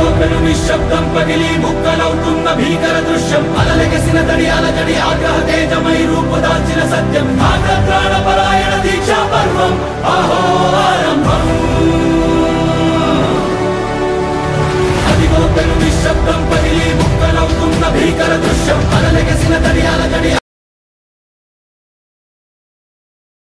అదిగో పెను నిశ్శబ్దం పగిలి ముక్కలవుతున్న భీకర దృశ్యం. అలలెగసిన తడి అలజడి ఆగ్రహ తేజమై రూపుదాల్చిన సత్యం. ఆగ్రత్రాణ పరాయణ దీక్షా పర్వం. అహో ఆరంభం. అదిగో పెను నిశ్శబ్దం పగిలి ముక్కలవుతున్న భీకర దృశ్యం. అలలెగసిన